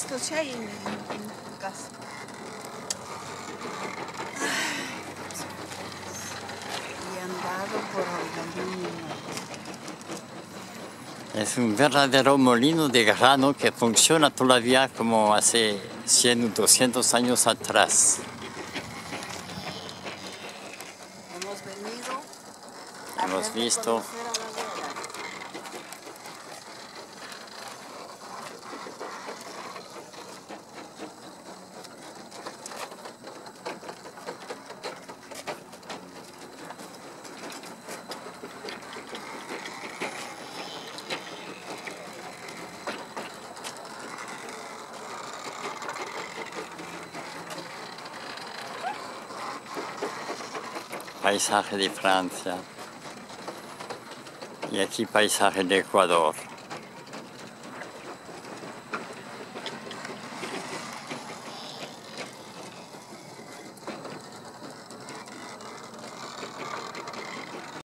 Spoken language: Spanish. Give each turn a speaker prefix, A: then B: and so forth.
A: ¿Cuántos hay en, en tu casa? Y andado por el molino.
B: Es un verdadero molino de grano que funciona todavía como hace 100 o 200 años atrás.
A: Hemos venido
B: Hemos visto. Paisaje de Francia. Y aquí paisaje de Ecuador.